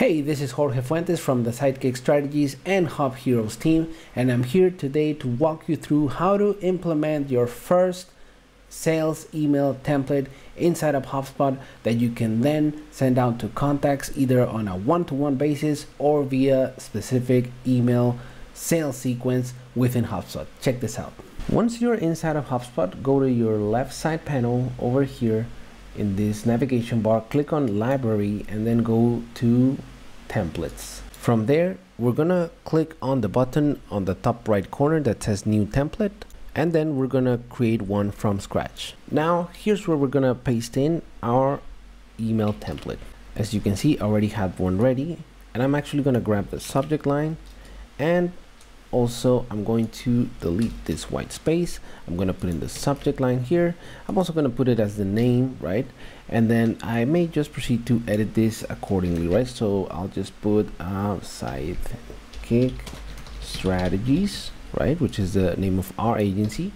Hey, this is Jorge Fuentes from the Sidekick Strategies and Hub Heroes team, and I'm here today to walk you through how to implement your first sales email template inside of HubSpot that you can then send out to contacts either on a one-to-one -one basis or via specific email sales sequence within HubSpot. Check this out. Once you're inside of HubSpot, go to your left side panel over here in this navigation bar, click on library and then go to templates. From there, we're gonna click on the button on the top right corner that says new template and then we're gonna create one from scratch. Now, here's where we're gonna paste in our email template. As you can see, I already have one ready and I'm actually gonna grab the subject line and also I'm going to delete this white space. I'm going to put in the subject line here. I'm also going to put it as the name right? And then I may just proceed to edit this accordingly right? So I'll just put uh, sidekick strategies right? Which is the name of our agency.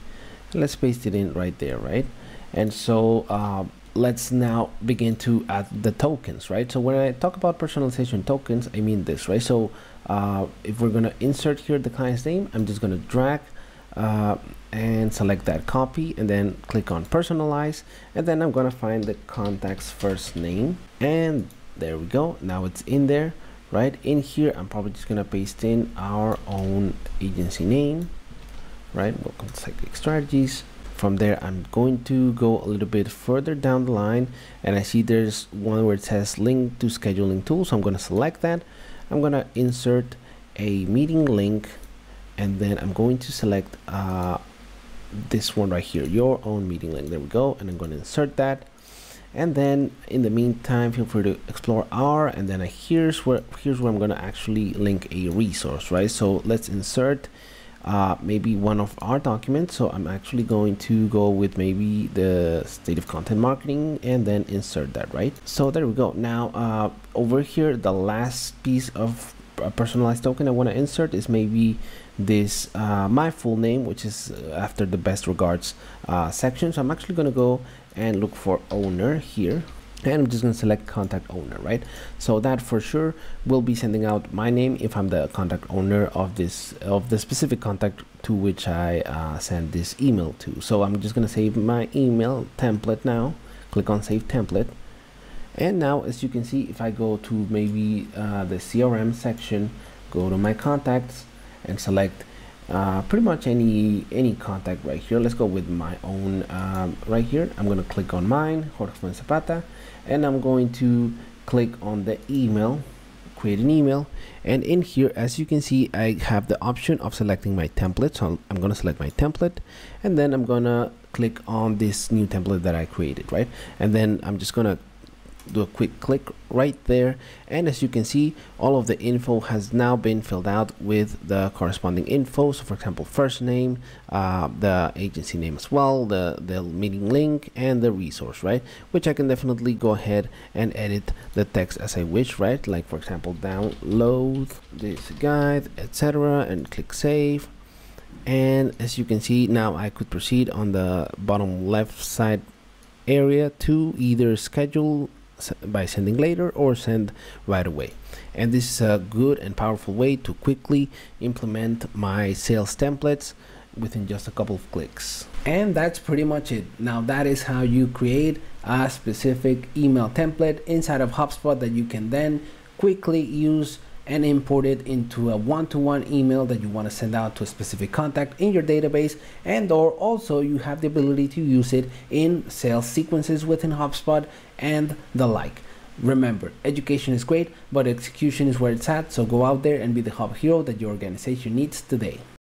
Let's paste it in right there right? And so uh, let's now begin to add the tokens right? So when I talk about personalization tokens I mean this right? So uh, if we're going to insert here the client's name I'm just going to drag uh, and select that copy and then click on personalize. And then I'm going to find the contact's first name. And there we go. Now it's in there right? In here I'm probably just going to paste in our own agency name right? Welcome to Sidekick Strategies from there I'm going to go a little bit further down the line and I see there's one where it says link to scheduling tool so I'm going to select that. I'm going to insert a meeting link and then I'm going to select uh, this one right here your own meeting link. There we go and I'm going to insert that. And then in the meantime feel free to explore R and then here's where here's where I'm going to actually link a resource right? So let's insert uh, maybe one of our documents. So I'm actually going to go with maybe the state of content marketing and then insert that right? So there we go. Now uh, over here the last piece of a personalized token I want to insert is maybe this uh, my full name which is uh, after the best regards uh, section. So I'm actually going to go and look for owner here and I'm just going to select contact owner right? So that for sure will be sending out my name if I'm the contact owner of this of the specific contact to which I uh, send this email to. So I'm just going to save my email template now. Click on save template. And now as you can see if I go to maybe uh, the CRM section go to my contacts and select uh, pretty much any any contact right here. Let's go with my own um, right here. I'm to click on mine Jorge Zapata and I'm going to click on the email create an email and in here as you can see I have the option of selecting my template. So I'm to select my template and then I'm gonna click on this new template that I created right? And then I'm just gonna do a quick click right there. And as you can see all of the info has now been filled out with the corresponding info. So for example first name uh, the agency name as well the the meeting link and the resource right? Which I can definitely go ahead and edit the text as I wish right? Like for example download this guide etc and click save. And as you can see now I could proceed on the bottom left side area to either schedule by sending later or send right away. And this is a good and powerful way to quickly implement my sales templates within just a couple of clicks. And that's pretty much it. Now that is how you create a specific email template inside of HubSpot that you can then quickly use and import it into a one-to-one -one email that you want to send out to a specific contact in your database and or also you have the ability to use it in sales sequences within HubSpot and the like. Remember, education is great, but execution is where it's at, so go out there and be the hub hero that your organization needs today.